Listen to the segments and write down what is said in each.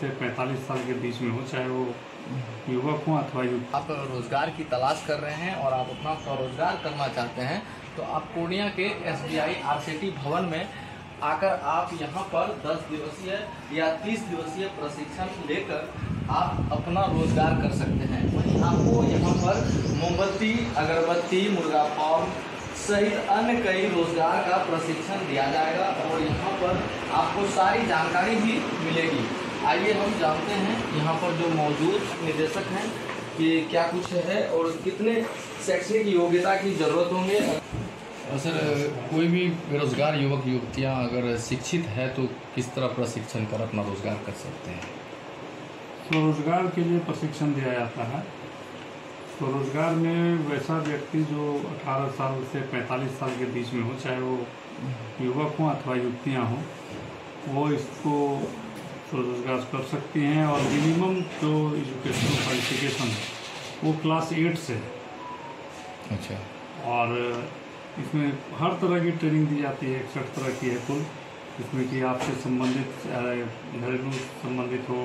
से 45 साल के बीच में हो, चाहे वो युवक हो अथवा युवक आप रोज़गार की तलाश कर रहे हैं और आप अपना स्वरोजगार करना चाहते हैं तो आप पूर्णिया के एस बी आई आर भवन में आकर आप यहाँ पर 10 दिवसीय या 30 दिवसीय प्रशिक्षण लेकर आप अपना रोज़गार कर सकते हैं। वहीं आपको यहाँ पर मोमबत्ती, अगरबत्ती, मुर्गा फार्म सहित अन्य कई रोज़गार का प्रशिक्षण दिया जाएगा और यहाँ पर आपको सारी जानकारी भी मिलेगी। आइए हम जानते हैं यहाँ पर जो मौजूद निदेशक हैं कि क्या कुछ है और कितने शैक्षणिक योग्यता की ज़रूरत होंगे। सर कोई भी बेरोजगार युवक युवतियाँ अगर शिक्षित है तो किस तरह प्रशिक्षण कर अपना रोज़गार कर सकते हैं? स्वरोजगार के लिए प्रशिक्षण दिया जाता है। स्वरोजगार में वैसा व्यक्ति जो 18 साल से 45 साल के बीच में हो चाहे वो युवक हों अथवा युवतियाँ हों वो इसको स्वरोजगार कर सकते हैं और मिनिमम जो एजुकेशनल क्वालिफिकेशन है वो क्लास एट से है। अच्छा। और इसमें हर तरह की ट्रेनिंग दी जाती है इकसठ तरह की है कुल। इसमें कि आपसे संबंधित घरेलू संबंधित हो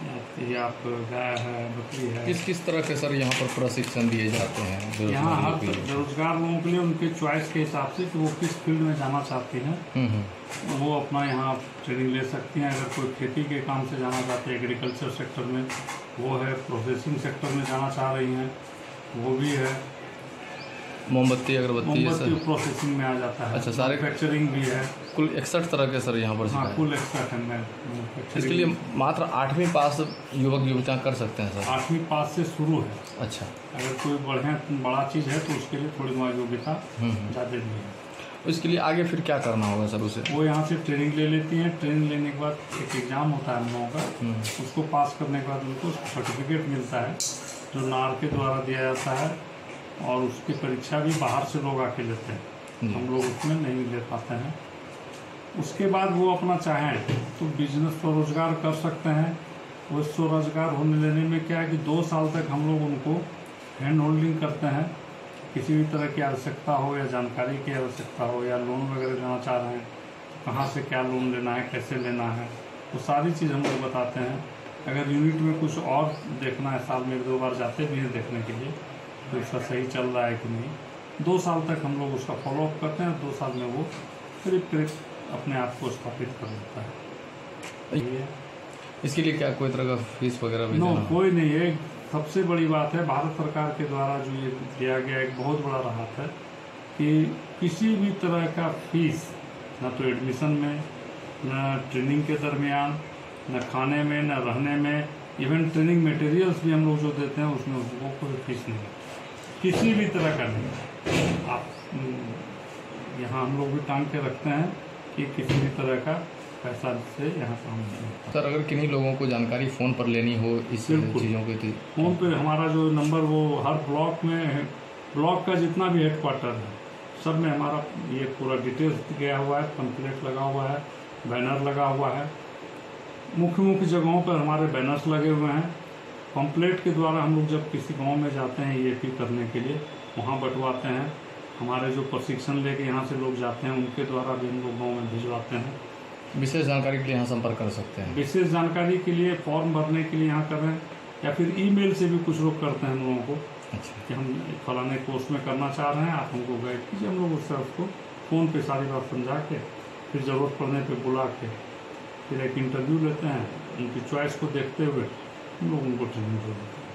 आप गाय है बकरी है। किस किस तरह के सर यहाँ पर प्रशिक्षण दिए जाते हैं? यहाँ हर? बेरोजगार लोगों के लिए उनके चॉइस के हिसाब से कि वो किस फ़ील्ड में जाना चाहते हैं। हम्म हम्म। वो अपना यहाँ ट्रेनिंग ले सकती हैं। अगर कोई खेती के काम से जाना चाहते हैं एग्रीकल्चर सेक्टर में वो है प्रोसेसिंग सेक्टर में जाना चाह रही हैं। वो भी है। मोमबत्ती अगरबत्ती मोमबत्ती प्रोसेसिंग में आ जाता है। अच्छा, सारे- मैन्युफैक्चरिंग भी है। कुल इकसठ तरह के सर यहाँ पर हाँ कुल एक्स्ट्रा है इसके लिए मात्र आठवीं पास युवक युवतियाँ कर सकते हैं सर? आठवीं पास से शुरू है। अच्छा। अगर कोई बढ़िया बड़ा चीज़ है तो उसके लिए थोड़ी बहुत योग्यता हम्म हम्म। ज़्यादा भी है। इसके लिए आगे फिर क्या करना होगा सर उसे? वो यहाँ से ट्रेनिंग ले लेती हैं। ट्रेनिंग लेने के बाद एक एग्ज़ाम होता है हम लोगों का। हम्म। उसको पास करने के बाद उनको सर्टिफिकेट मिलता है जो नार के द्वारा दिया जाता है। और उसकी परीक्षा भी बाहर से लोग आके लेते हैं। हम लोग उसमें नहीं ले पाते हैं। उसके बाद वो अपना चाहें तो बिज़नेस स्वरोजगार कर सकते हैं। वो स्वरोजगार होने लेने में क्या है कि दो साल तक हम लोग उनको हैंड होल्डिंग करते हैं। किसी भी तरह की आवश्यकता हो या जानकारी की आवश्यकता हो या लोन वगैरह लेना चाह रहे हैं तो कहाँ से क्या लोन लेना है कैसे लेना है वो सारी चीज़ हम लोग बताते हैं। अगर यूनिट में कुछ और देखना है साल में एक दो बार जाते भी हैं देखने के लिए तो इसका सही चल रहा है कि नहीं। दो साल तक हम लोग उसका फॉलोअप करते हैं दो साल में वो करीब करीब अपने आप को स्थापित कर लेता है। इसके लिए क्या कोई तरह का फ़ीस वगैरह भी नो कोई नहीं है सबसे बड़ी बात है भारत सरकार के द्वारा जो ये दिया गया एक बहुत बड़ा राहत है कि किसी भी तरह का फ़ीस न तो एडमिशन में न ट्रेनिंग के दरमियान न खाने में न रहने में इवन ट्रेनिंग मटेरियल्स भी हम लोग जो देते हैं उसमें उसको कोई फ़ीस नहीं है। किसी भी तरह का नहीं। आप हम्म, यहाँ हम लोग भी टांग के रखते हैं कि किसी भी तरह का पैसा से यहाँ काम नहीं सर अगर किन्हीं लोगों को जानकारी फ़ोन पर लेनी हो इस। चीज़ों की फ़ोन पे हमारा जो नंबर वो हर ब्लॉक में ब्लॉक का जितना भी हेडक्वार्टर है सब में हमारा ये पूरा डिटेल्स गया हुआ है पम्पलेट लगा हुआ है बैनर लगा हुआ है। मुख्य मुख्य जगहों पर हमारे बैनर्स लगे हुए हैं। पम्पलेट के द्वारा हम लोग जब किसी गाँव में जाते हैं ये करने के लिए वहाँ बंटवाते हैं। हमारे जो प्रशिक्षण लेके यहाँ से लोग जाते हैं उनके द्वारा भी हम लोग गाँव में भिजवाते हैं। विशेष जानकारी के लिए यहाँ संपर्क कर सकते हैं। विशेष जानकारी के लिए फॉर्म भरने के लिए यहाँ कर रहे हैं या फिर ईमेल से भी कुछ लोग करते हैं हम लोगों को अच्छा। कि हम फलाने कोर्स में करना चाह रहे हैं आप हमको गाइड कीजिए हम लोग उससे उसको फ़ोन पे सारी बात समझा के फिर ज़रूरत पड़ने पे बुला के फिर एक इंटरव्यू लेते हैं। उनकी चॉइस को देखते हुए लोग को ट्रेनिंग दे देते हैं।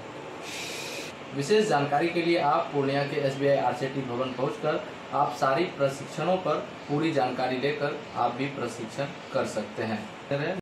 विशेष जानकारी के लिए आप पूर्णिया के एस बी भवन पहुंचकर आप सारी प्रशिक्षणों पर पूरी जानकारी लेकर आप भी प्रशिक्षण कर सकते हैं।